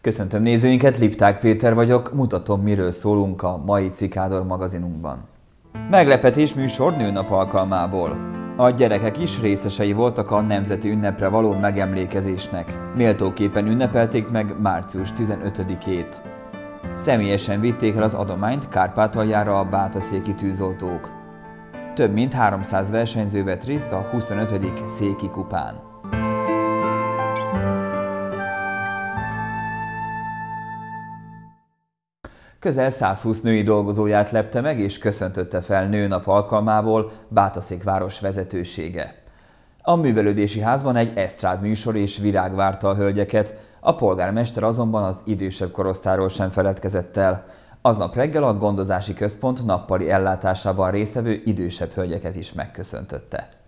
Köszöntöm nézőinket, Lipták Péter vagyok, mutatom miről szólunk a mai Cikádor magazinunkban. Meglepetés műsor nőnap alkalmából. A gyerekek is részesei voltak a nemzeti ünnepre való megemlékezésnek. Méltóképpen ünnepelték meg március 15-ét. Személyesen vitték el az adományt Kárpátaljára a bátaszéki tűzoltók. Több mint 300 versenyző vett részt a 25. széki kupán. Közel 120 női dolgozóját lepte meg és köszöntötte fel nőnap alkalmából Bátaszék város vezetősége. A művelődési házban egy esztrád műsor és virág várta a hölgyeket, a polgármester azonban az idősebb korosztáról sem feledkezett el. Aznap reggel a gondozási központ nappali ellátásában részevő idősebb hölgyeket is megköszöntötte.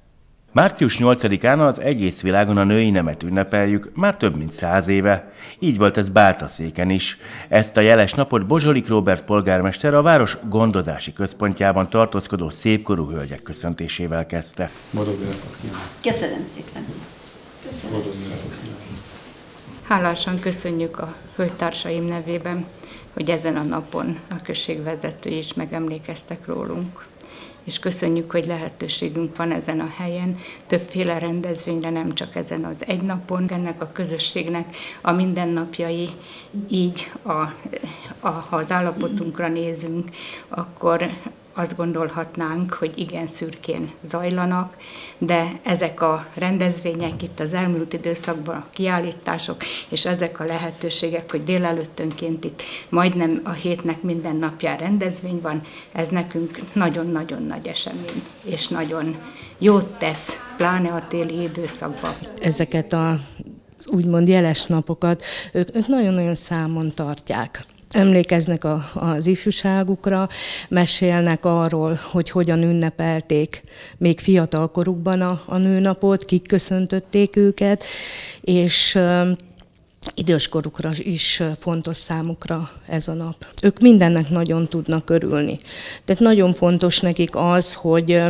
Március 8-án az egész világon a női nemet ünnepeljük, már több mint száz éve. Így volt ez Báltaszéken is. Ezt a jeles napot Bozsolik Robert polgármester a város gondozási központjában tartózkodó szépkorú hölgyek köszöntésével kezdte. Köszönöm szépen. Köszönöm. Hálásan köszönjük a hölgytársaim nevében, hogy ezen a napon a községvezetői is megemlékeztek rólunk és köszönjük, hogy lehetőségünk van ezen a helyen, többféle rendezvényre, nem csak ezen az egy napon. Ennek a közösségnek a mindennapjai így, a, a, ha az állapotunkra nézünk, akkor azt gondolhatnánk, hogy igen szürkén zajlanak, de ezek a rendezvények itt az elmúlt időszakban, a kiállítások, és ezek a lehetőségek, hogy délelőttönként itt majdnem a hétnek minden napján rendezvény van, ez nekünk nagyon-nagyon nagy esemény, és nagyon jót tesz, pláne a téli időszakban. Ezeket a úgymond jeles napokat ők, ők nagyon-nagyon számon tartják emlékeznek a, az ifjúságukra, mesélnek arról, hogy hogyan ünnepelték még fiatal korukban a, a nőnapot, kik köszöntötték őket, és időskorukra is fontos számukra ez a nap. Ők mindennek nagyon tudnak örülni. Tehát nagyon fontos nekik az, hogy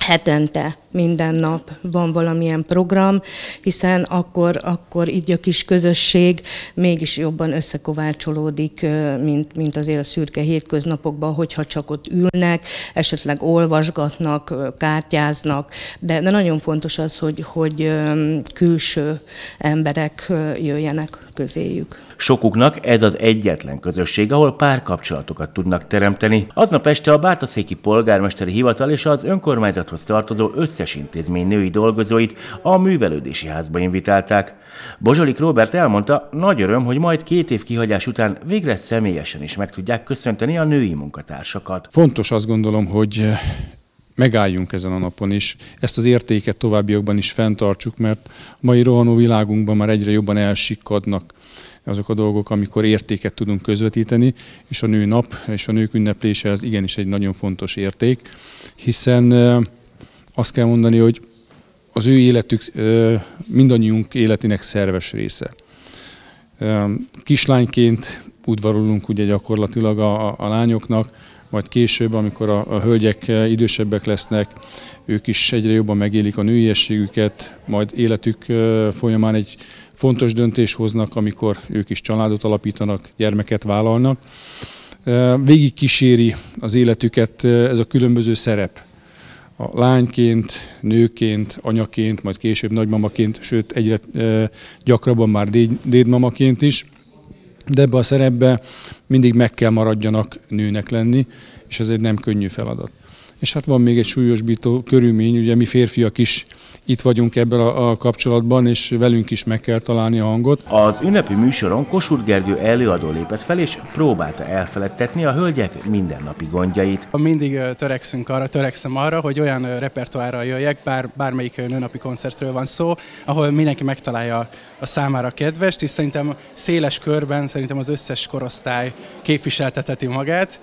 hetente minden nap van valamilyen program, hiszen akkor, akkor így a kis közösség mégis jobban összekovácsolódik, mint, mint azért a szürke hétköznapokban, hogyha csak ott ülnek, esetleg olvasgatnak, kártyáznak, de, de nagyon fontos az, hogy, hogy külső emberek jöjjenek közéjük. Sokuknak ez az egyetlen közösség, ahol párkapcsolatokat tudnak teremteni. Aznap este a Bátaszéki Polgármesteri Hivatal és az önkormányzathoz tartozó összes intézmény női dolgozóit a művelődési házba invitálták. Bozsolik Robert elmondta, nagy öröm, hogy majd két év kihagyás után végre személyesen is meg tudják köszönteni a női munkatársakat. Fontos azt gondolom, hogy megálljunk ezen a napon is, ezt az értéket továbbiakban is fenntartsuk, mert a mai rohanó világunkban már egyre jobban elsikkadnak azok a dolgok, amikor értéket tudunk közvetíteni, és a nő nap és a nők ünneplése az igenis egy nagyon fontos érték, hiszen azt kell mondani, hogy az ő életük mindannyiunk életének szerves része. Kislányként udvarolunk ugye gyakorlatilag a, a, a lányoknak, majd később, amikor a, a hölgyek idősebbek lesznek, ők is egyre jobban megélik a nőiességüket, majd életük folyamán egy fontos döntés hoznak, amikor ők is családot alapítanak, gyermeket vállalnak. Végig kíséri az életüket ez a különböző szerep. A lányként, nőként, anyaként, majd később nagymamaként, sőt egyre gyakrabban már dédmamaként is. De ebbe a szerepbe mindig meg kell maradjanak nőnek lenni, és ez egy nem könnyű feladat. És hát van még egy súlyosbító körülmény, ugye mi férfiak is itt vagyunk ebben a, a kapcsolatban, és velünk is meg kell találni a hangot. Az ünnepi műsoron Kossuth Gergő előadó lépett fel, és próbálta elfeledtetni a hölgyek mindennapi gondjait. Mindig törekszünk arra, törekszem arra, hogy olyan repertoárra jöjjek, bár bármelyik nőnapi koncertről van szó, ahol mindenki megtalálja a számára kedvest, és szerintem széles körben szerintem az összes korosztály képviselteteti magát,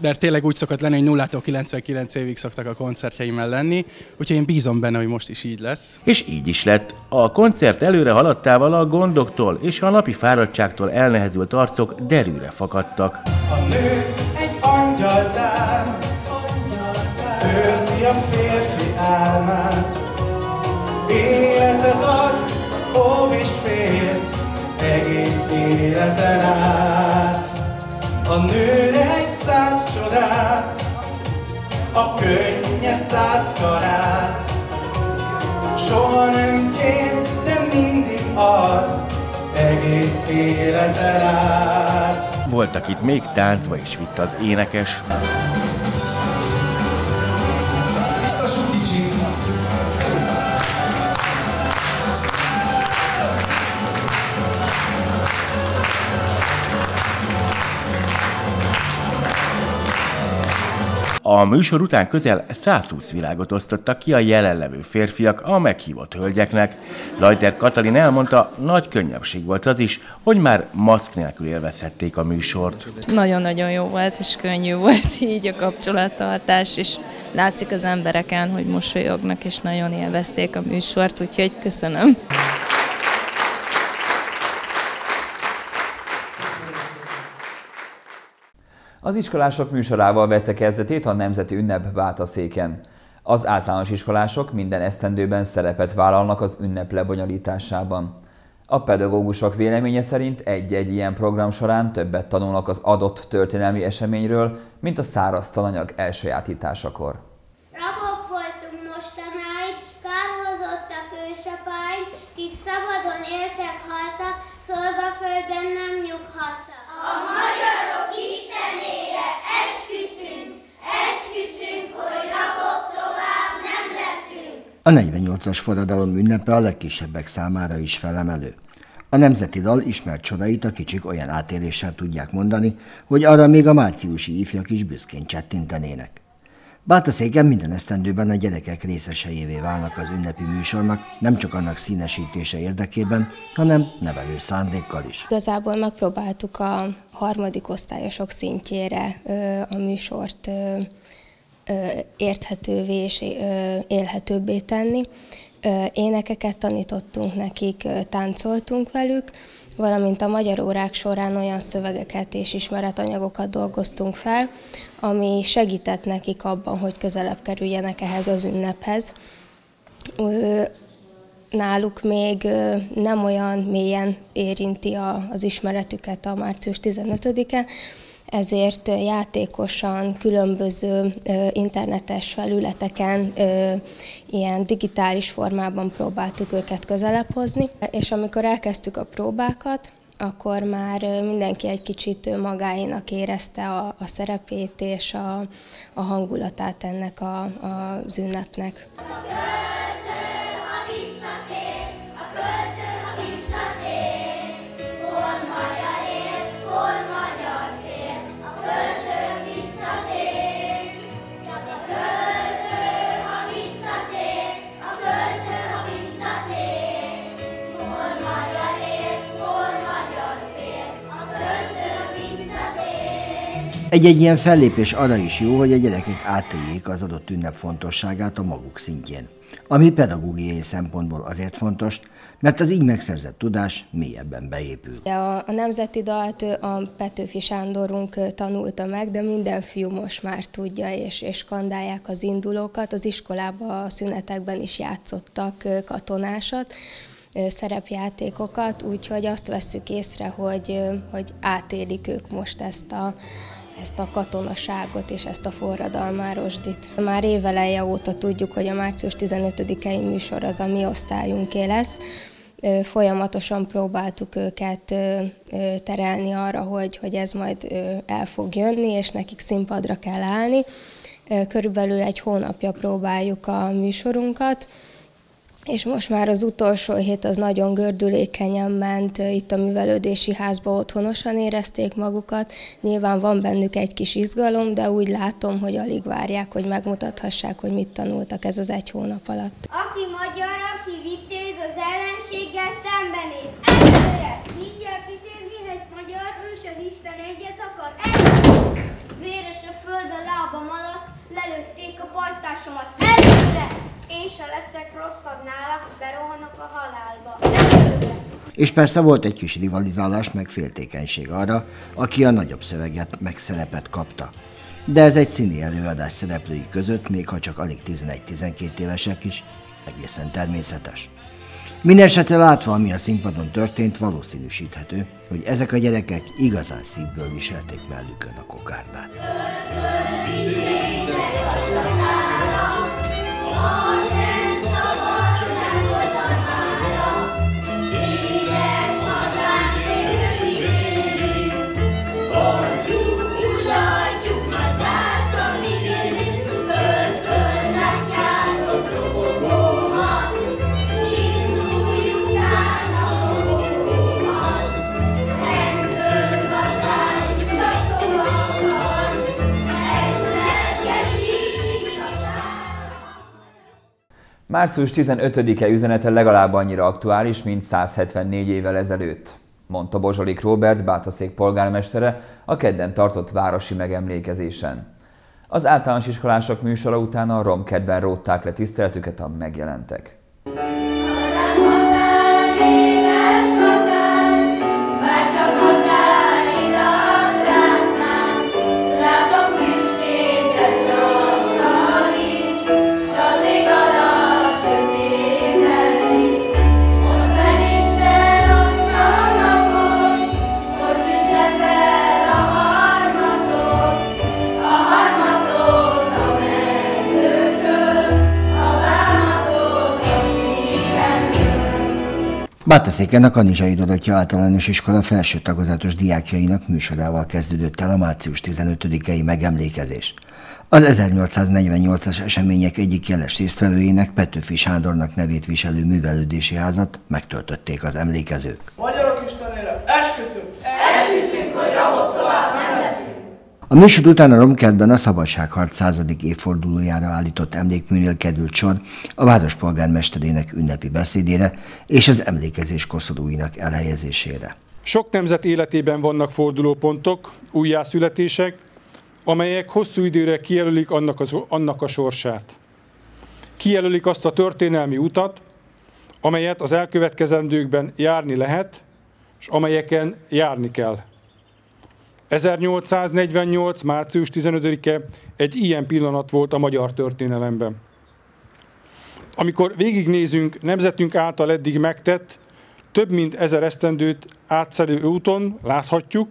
mert tényleg úgy szokott lenni, hogy 0 99 évig szoktak a koncertjeimel lenni, úgyhogy én bízom benne, hogy most is így lesz. És így is lett. A koncert előre haladtával a gondoktól és a napi fáradtságtól elnehezült arcok derűre fakadtak. A nő egy angyaltán, őrzi a férfi álmát, életet ad, óv és félt, egész egész életen át. A nő egy száz csodát, a könnyes száz karát. Soha nem kér, de mindig ad, egész életen át. Voltak itt még táncba is vitt az énekes. A műsor után közel 120 világot osztottak ki a jelenlevő férfiak a meghívott hölgyeknek. Lajter Katalin elmondta, nagy könnyebbség volt az is, hogy már maszk nélkül élvezhették a műsort. Nagyon-nagyon jó volt, és könnyű volt így a kapcsolattartás, és látszik az embereken, hogy mosolyognak, és nagyon élvezték a műsort, úgyhogy köszönöm. Az iskolások műsorával vette kezdetét a Nemzeti Ünnep Bátaszéken. Az általános iskolások minden esztendőben szerepet vállalnak az ünnep lebonyolításában. A pedagógusok véleménye szerint egy-egy ilyen program során többet tanulnak az adott történelmi eseményről, mint a száraz tananyag elsajátításakor. Rabok voltunk mostanáig, kárhozottak ősapáink, kik szabadon éltek, haltak, szolgaföldben nem nyughattak. A magyarok istenére esküszünk, esküszünk, hogy rabok tovább nem leszünk. A 48-as forradalom ünnepe a legkisebbek számára is felemelő. A nemzeti dal ismert csodait a kicsik olyan átéléssel tudják mondani, hogy arra még a márciusi ifjak is büszkén csettintenének. Bátaszéken minden esztendőben a gyerekek részeseivé válnak az ünnepi műsornak, nem csak annak színesítése érdekében, hanem nevelő szándékkal is. Igazából megpróbáltuk a harmadik osztályosok szintjére ö, a műsort ö, érthetővé és élhetőbbé tenni. Énekeket tanítottunk nekik, táncoltunk velük, valamint a magyar órák során olyan szövegeket és ismeretanyagokat dolgoztunk fel, ami segített nekik abban, hogy közelebb kerüljenek ehhez az ünnephez. Náluk még nem olyan mélyen érinti az ismeretüket a március 15-e, ezért játékosan, különböző internetes felületeken, ilyen digitális formában próbáltuk őket közelebb hozni. És amikor elkezdtük a próbákat, akkor már mindenki egy kicsit magáénak érezte a, a szerepét és a, a hangulatát ennek a, a, az ünnepnek. Egy-egy ilyen fellépés arra is jó, hogy a gyerekek átéljék az adott ünnep fontosságát a maguk szintjén. Ami pedagógiai szempontból azért fontos, mert az így megszerzett tudás mélyebben beépül. A, a nemzeti dalt a Petőfi Sándorunk tanulta meg, de minden fiú most már tudja, és, és skandálják az indulókat. Az iskolában a szünetekben is játszottak katonásat, szerepjátékokat, úgyhogy azt vesszük észre, hogy, hogy átélik ők most ezt a, ezt a katonaságot és ezt a forradalmárosdit. Már éveleje óta tudjuk, hogy a március 15-i műsor az a mi osztályunké lesz. Folyamatosan próbáltuk őket terelni arra, hogy, hogy ez majd el fog jönni, és nekik színpadra kell állni. Körülbelül egy hónapja próbáljuk a műsorunkat, és most már az utolsó hét az nagyon gördülékenyen ment, itt a művelődési házba otthonosan érezték magukat. Nyilván van bennük egy kis izgalom, de úgy látom, hogy alig várják, hogy megmutathassák, hogy mit tanultak ez az egy hónap alatt. Aki magyar, aki vitéz, az ellenséggel szembenéz. Előre! Mit kell vitézni, egy magyar ős, az Isten egyet akar? Előre! Véres a föld a lábam alatt, lelőtték a pajtásomat. Előre! Én se leszek rosszabb nála, berohanok a halálba. És persze volt egy kis rivalizálás, meg féltékenység arra, aki a nagyobb szöveget meg szerepet kapta. De ez egy színi előadás szereplői között, még ha csak alig 11-12 évesek is, egészen természetes. Mindenesetre látva, ami a színpadon történt, valószínűsíthető, hogy ezek a gyerekek igazán szívből viselték mellükön a kokárdát. Március 15-e üzenete legalább annyira aktuális, mint 174 évvel ezelőtt, mondta Bozsolik Robert, Bátaszék polgármestere a kedden tartott városi megemlékezésen. Az általános iskolások műsora után a romkedben rótták le tiszteletüket a megjelentek. Bátaszéken a Kanizsai Dorottya általános iskola felső tagozatos diákjainak műsorával kezdődött el a március 15-i megemlékezés. Az 1848-as események egyik jeles résztvevőjének Petőfi Sándornak nevét viselő művelődési házat megtöltötték az emlékezők. Magyarok Istenére, esküszünk! Esküszünk, hogy rabot a műsor után a Romkertben a szabadságharc századik évfordulójára állított emlékműnél került sor a város polgármesterének ünnepi beszédére és az emlékezés koszorúinak elhelyezésére. Sok nemzet életében vannak fordulópontok, újjászületések, amelyek hosszú időre kijelölik annak, az, annak a sorsát. Kijelölik azt a történelmi utat, amelyet az elkövetkezendőkben járni lehet, és amelyeken járni kell. 1848. március 15-e egy ilyen pillanat volt a magyar történelemben. Amikor végignézünk nemzetünk által eddig megtett, több mint ezer esztendőt átszelő úton láthatjuk,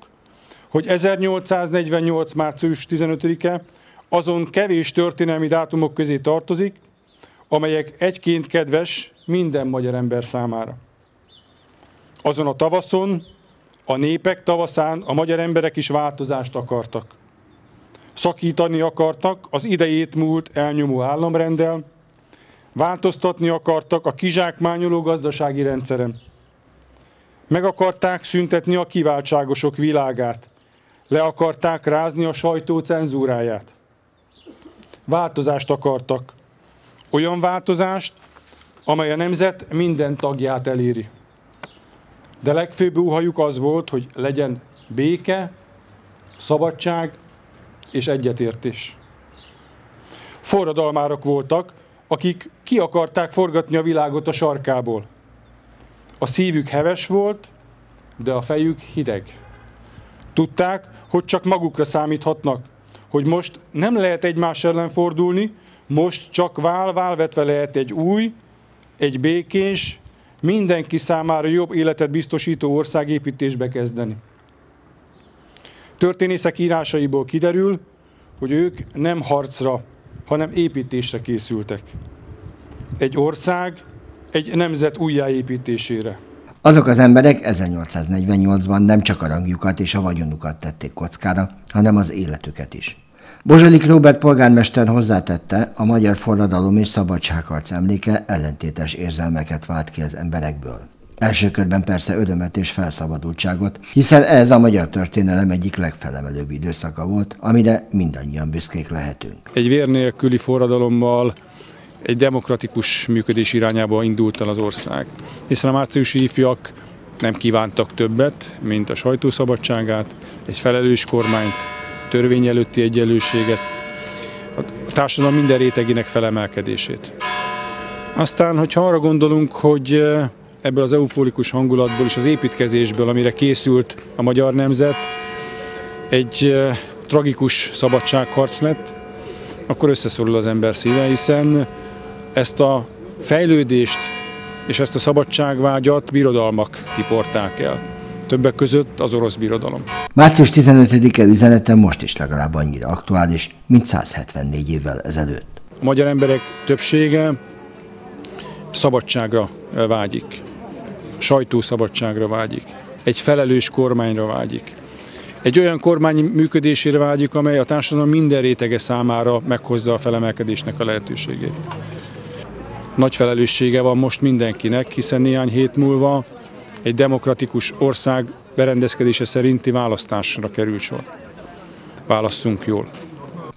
hogy 1848. március 15-e azon kevés történelmi dátumok közé tartozik, amelyek egyként kedves minden magyar ember számára. Azon a tavaszon, a népek tavaszán a magyar emberek is változást akartak. Szakítani akartak az idejét múlt elnyomó államrendel, változtatni akartak a kizsákmányoló gazdasági rendszerem. Meg akarták szüntetni a kiváltságosok világát, le akarták rázni a sajtó cenzúráját. Változást akartak. Olyan változást, amely a nemzet minden tagját eléri de legfőbb óhajuk az volt, hogy legyen béke, szabadság és egyetértés. Forradalmárok voltak, akik ki akarták forgatni a világot a sarkából. A szívük heves volt, de a fejük hideg. Tudták, hogy csak magukra számíthatnak, hogy most nem lehet egymás ellen fordulni, most csak vál-vál vetve lehet egy új, egy békés, mindenki számára jobb életet biztosító országépítésbe kezdeni. Történészek írásaiból kiderül, hogy ők nem harcra, hanem építésre készültek. Egy ország, egy nemzet újjáépítésére. Azok az emberek 1848-ban nem csak a rangjukat és a vagyonukat tették kockára, hanem az életüket is. Bozsolik Robert polgármester hozzátette, a magyar forradalom és szabadságharc emléke ellentétes érzelmeket vált ki az emberekből. Első körben persze örömet és felszabadultságot, hiszen ez a magyar történelem egyik legfelemelőbb időszaka volt, amire mindannyian büszkék lehetünk. Egy vér nélküli forradalommal egy demokratikus működés irányába indult el az ország. Hiszen a márciusi ifjak nem kívántak többet, mint a sajtószabadságát, egy felelős kormányt, törvény előtti egyenlőséget, a társadalom minden rétegének felemelkedését. Aztán, hogyha arra gondolunk, hogy eh, ebből az euforikus hangulatból és az építkezésből, amire készült a magyar nemzet, egy eh, tragikus szabadságharc lett, akkor összeszorul az ember szíve, hiszen ezt a fejlődést, és ezt a szabadságvágyat birodalmak tiporták el. Többek között az orosz birodalom. Március 15-e üzenete most is legalább annyira aktuális, mint 174 évvel ezelőtt. A magyar emberek többsége szabadságra vágyik, sajtószabadságra vágyik, egy felelős kormányra vágyik. Egy olyan kormány működésére vágyik, amely a társadalom minden rétege számára meghozza a felemelkedésnek a lehetőségét. Nagy felelőssége van most mindenkinek, hiszen néhány hét múlva egy demokratikus ország berendezkedése szerinti választásra kerül sor. Válasszunk jól.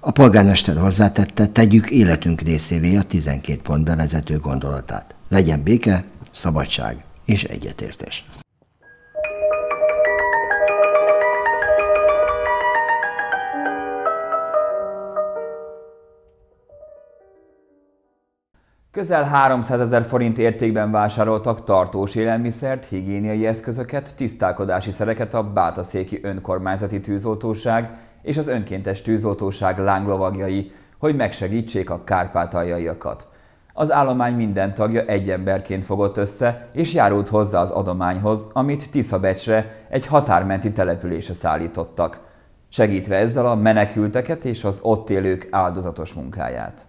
A polgármester hozzátette, tegyük életünk részévé a 12 pont bevezető gondolatát. Legyen béke, szabadság és egyetértés. Közel 300 ezer forint értékben vásároltak tartós élelmiszert, higiéniai eszközöket, tisztálkodási szereket a Bátaszéki Önkormányzati Tűzoltóság és az Önkéntes Tűzoltóság lánglovagjai, hogy megsegítsék a kárpátaljaiakat. Az állomány minden tagja egy emberként fogott össze, és járult hozzá az adományhoz, amit Tiszabecsre, egy határmenti települése szállítottak, segítve ezzel a menekülteket és az ott élők áldozatos munkáját.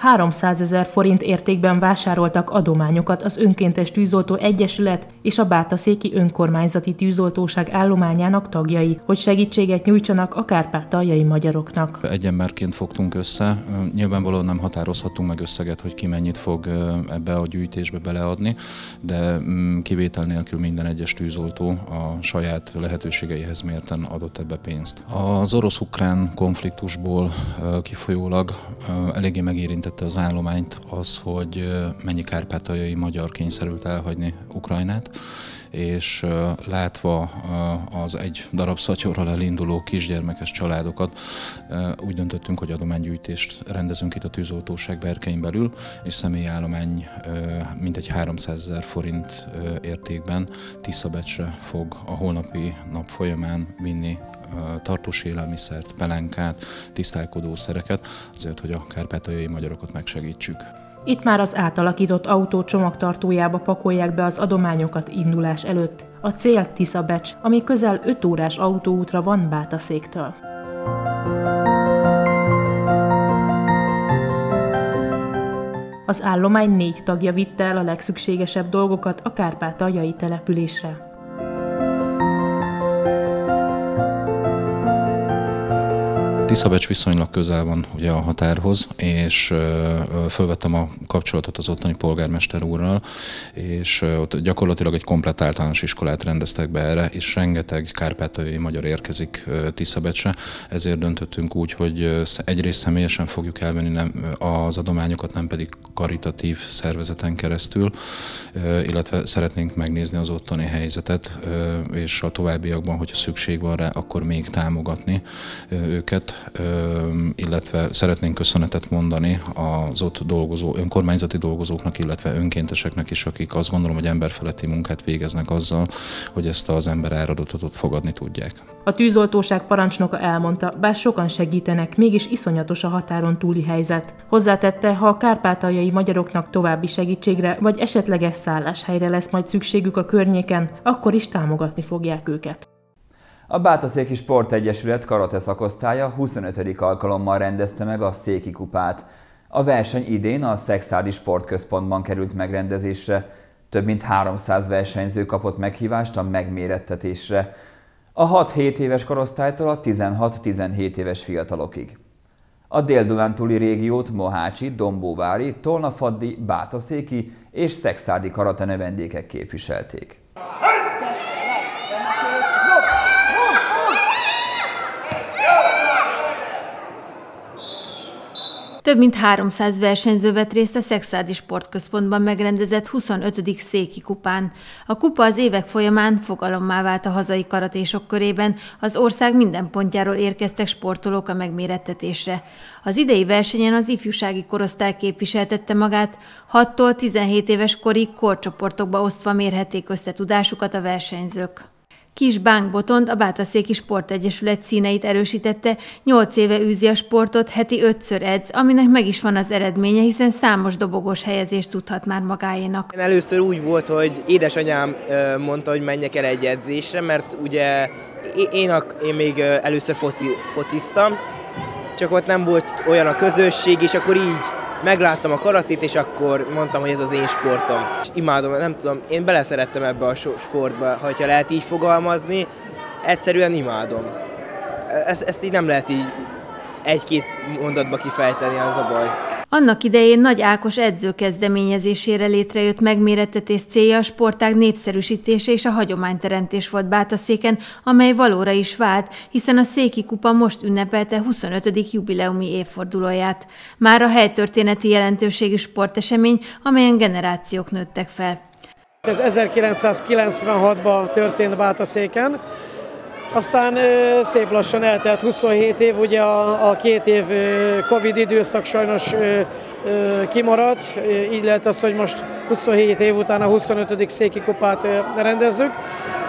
300 ezer forint értékben vásároltak adományokat az Önkéntes Tűzoltó Egyesület és a Bátaszéki Önkormányzati Tűzoltóság állományának tagjai, hogy segítséget nyújtsanak a kárpátaljai magyaroknak. Egy fogtunk össze, nyilvánvalóan nem határozhatunk meg összeget, hogy ki mennyit fog ebbe a gyűjtésbe beleadni, de mm, kivétel nélkül minden egyes tűzoltó a saját lehetőségeihez mérten adott ebbe pénzt. Az orosz-ukrán konfliktusból kifolyólag eléggé megérintett érintette az állományt az, hogy mennyi kárpátaljai magyar kényszerült elhagyni Ukrajnát, és látva az egy darab szatyorral elinduló kisgyermekes családokat, úgy döntöttünk, hogy adománygyűjtést rendezünk itt a tűzoltóság berkein belül, és személyállomány mintegy 300 ezer forint értékben Tiszabecsre fog a holnapi nap folyamán vinni tartós élelmiszert, pelenkát, tisztálkodószereket, azért, hogy a kárpátaljai magyarokat megsegítsük. Itt már az átalakított autó csomagtartójába pakolják be az adományokat indulás előtt. A cél Tiszabecs, ami közel 5 órás autóútra van Bátaszéktől. Az állomány négy tagja vitte el a legszükségesebb dolgokat a kárpátaljai településre. Tiszabecs viszonylag közel van ugye a határhoz, és fölvettem a kapcsolatot az ottani polgármester úrral, és ott gyakorlatilag egy komplet általános iskolát rendeztek be erre, és rengeteg kárpátaljai magyar érkezik Tiszabecsre, ezért döntöttünk úgy, hogy egyrészt személyesen fogjuk elvenni nem, az adományokat, nem pedig karitatív szervezeten keresztül, illetve szeretnénk megnézni az ottani helyzetet, és a továbbiakban, hogyha szükség van rá, akkor még támogatni őket, illetve szeretnénk köszönetet mondani az ott dolgozó önkormányzati dolgozóknak, illetve önkénteseknek is, akik azt gondolom, hogy emberfeletti munkát végeznek azzal, hogy ezt az ember áradatot fogadni tudják. A tűzoltóság parancsnoka elmondta, bár sokan segítenek, mégis iszonyatos a határon túli helyzet. Hozzátette, ha a kárpátaljai magyaroknak további segítségre vagy esetleges szálláshelyre lesz majd szükségük a környéken, akkor is támogatni fogják őket. A Bátaszéki Sportegyesület karate szakosztálya 25. alkalommal rendezte meg a Széki kupát. A verseny idén a Szexádi Sportközpontban került megrendezésre. Több mint 300 versenyző kapott meghívást a megmérettetésre. A 6-7 éves korosztálytól a 16-17 éves fiatalokig. A dél-dunántúli régiót Mohácsi, Dombóvári, Tolnafaddi, Bátaszéki és Szexárdi karate növendékek képviselték. Több mint 300 versenyző vett részt a Szexádi Sportközpontban megrendezett 25. Széki kupán. A kupa az évek folyamán fogalommá vált a hazai karatésok körében, az ország minden pontjáról érkeztek sportolók a megmérettetésre. Az idei versenyen az ifjúsági korosztály képviseltette magát, 6-tól 17 éves korig korcsoportokba osztva mérhették össze tudásukat a versenyzők. Kis Bánk Botont a Bátaszéki Sportegyesület színeit erősítette, 8 éve űzi a sportot, heti ötször edz, aminek meg is van az eredménye, hiszen számos dobogós helyezést tudhat már magáénak. Először úgy volt, hogy édesanyám mondta, hogy menjek el egy edzésre, mert ugye én, én még először foci, fociztam, csak ott nem volt olyan a közösség, és akkor így megláttam a karatit, és akkor mondtam, hogy ez az én sportom. És imádom, nem tudom, én beleszerettem ebbe a sportba, ha lehet így fogalmazni, egyszerűen imádom. Ezt, ezt így nem lehet így egy-két mondatba kifejteni, az a baj. Annak idején Nagy Ákos edző kezdeményezésére létrejött megmérettetés célja a sportág népszerűsítése és a hagyományteremtés volt Bátaszéken, amely valóra is vált, hiszen a Széki Kupa most ünnepelte 25. jubileumi évfordulóját. Már a helytörténeti jelentőségű sportesemény, amelyen generációk nőttek fel. Ez 1996-ban történt Bátaszéken, aztán szép lassan eltelt 27 év, ugye a, a két év Covid időszak sajnos kimaradt, így lehet az, hogy most 27 év után a 25. széki kupát rendezzük,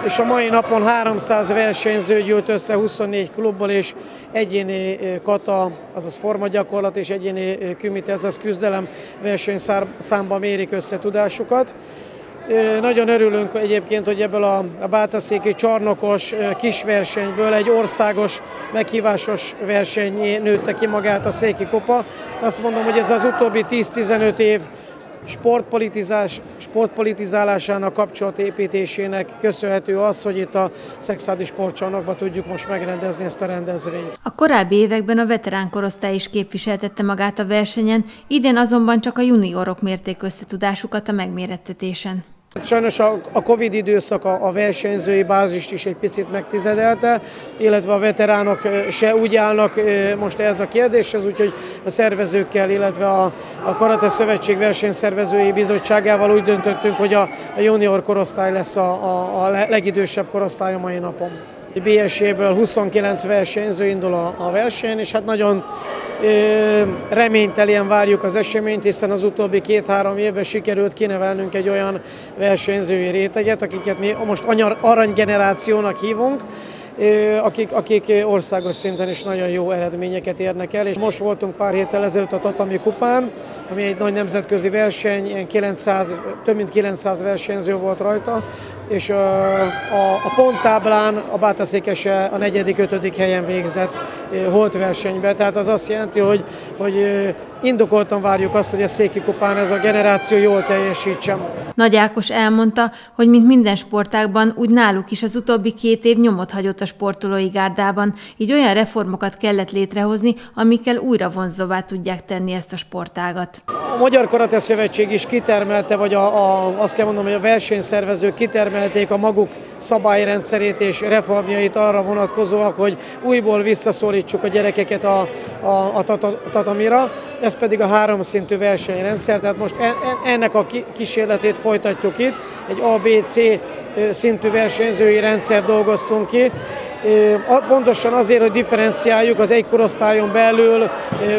és a mai napon 300 versenyző gyűlt össze 24 klubból, és egyéni kata, azaz formagyakorlat és egyéni kümit, ez az küzdelem versenyszámban mérik össze tudásukat. Nagyon örülünk egyébként, hogy ebből a, a Bátaszéki csarnokos kisversenyből egy országos, meghívásos verseny nőtte ki magát a Széki Kupa. Azt mondom, hogy ez az utóbbi 10-15 év sportpolitizás, sportpolitizálásának kapcsolatépítésének köszönhető az, hogy itt a Szexádi sportcsarnokban tudjuk most megrendezni ezt a rendezvényt. A korábbi években a veterán korosztály is képviseltette magát a versenyen, idén azonban csak a juniorok mérték összetudásukat a megmérettetésen. Sajnos a, a Covid időszak a, versenyzői bázist is egy picit megtizedelte, illetve a veteránok se úgy állnak most ez a kérdéshez, úgyhogy a szervezőkkel, illetve a, Karate Szövetség versenyszervezői bizottságával úgy döntöttünk, hogy a, junior korosztály lesz a legidősebb korosztály a mai napon. BSE-ből 29 versenyző indul a, a verseny, és hát nagyon Reményteljen várjuk az eseményt, hiszen az utóbbi két-három évben sikerült kinevelnünk egy olyan versenyzői réteget, akiket mi most aranygenerációnak hívunk, akik, akik országos szinten is nagyon jó eredményeket érnek el. És most voltunk pár héttel ezelőtt a Tatami Kupán, ami egy nagy nemzetközi verseny, ilyen 900, több mint 900 versenyző volt rajta, és a, a, a ponttáblán a Bátaszékese a negyedik, ötödik helyen végzett holt versenybe. Tehát az azt jelenti, hogy, hogy indokoltan várjuk azt, hogy a Széki Kupán ez a generáció jól teljesítsen. Nagy Ákos elmondta, hogy mint minden sportágban, úgy náluk is az utóbbi két év nyomot hagyott a sportolói gárdában, így olyan reformokat kellett létrehozni, amikkel újra vonzóvá tudják tenni ezt a sportágat. A Magyar Karate Szövetség is kitermelte, vagy a, a, azt kell mondom, hogy a versenyszervezők kitermelték a maguk szabályrendszerét és reformjait arra vonatkozóak, hogy újból visszaszólítsuk a gyerekeket a, a, a tatamira. Ez pedig a háromszintű versenyrendszer, tehát most ennek a kísérletét folytatjuk itt. Egy ABC szintű versenyzői rendszer dolgoztunk ki, pontosan azért, hogy differenciáljuk az egy korosztályon belül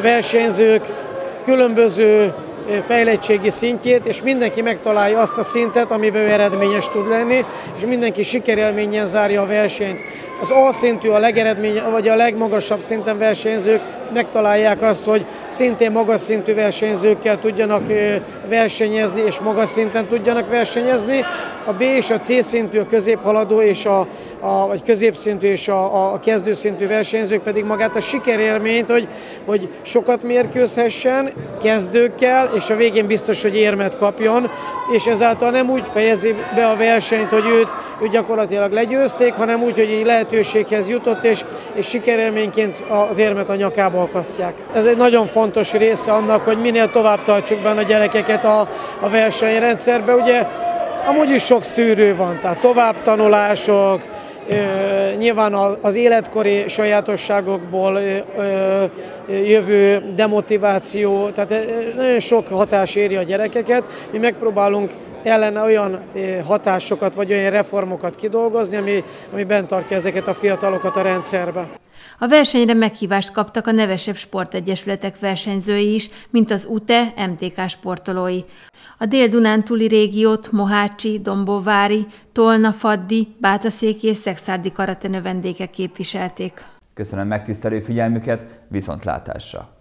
versenyzők különböző fejlettségi szintjét, és mindenki megtalálja azt a szintet, amiben ő eredményes tud lenni, és mindenki sikerélményen zárja a versenyt. Az A szintű, a legeredmény, vagy a legmagasabb szinten versenyzők megtalálják azt, hogy szintén magas szintű versenyzőkkel tudjanak versenyezni, és magas szinten tudjanak versenyezni. A B és a C szintű, a középhaladó és a, a vagy középszintű és a, a kezdőszintű versenyzők pedig magát a sikerélményt, hogy, hogy sokat mérkőzhessen kezdőkkel, és a végén biztos, hogy érmet kapjon, és ezáltal nem úgy fejezi be a versenyt, hogy őt, őt gyakorlatilag legyőzték, hanem úgy, hogy egy lehetőséghez jutott, és, és sikerélményként az érmet a nyakába akasztják. Ez egy nagyon fontos része annak, hogy minél tovább tartsuk benne a gyerekeket a, a versenyrendszerbe. Ugye amúgy is sok szűrő van, tehát továbbtanulások, Nyilván az életkori sajátosságokból jövő demotiváció, tehát nagyon sok hatás éri a gyerekeket. Mi megpróbálunk ellene olyan hatásokat vagy olyan reformokat kidolgozni, ami, ami bent tartja ezeket a fiatalokat a rendszerbe. A versenyre meghívást kaptak a nevesebb sportegyesületek versenyzői is, mint az UTE MTK sportolói. A Dél-Dunántúli régiót Mohácsi, Dombóvári, Tolna, Faddi, Bátaszéki és Szexárdi karate növendékek képviselték. Köszönöm megtisztelő figyelmüket, viszontlátásra!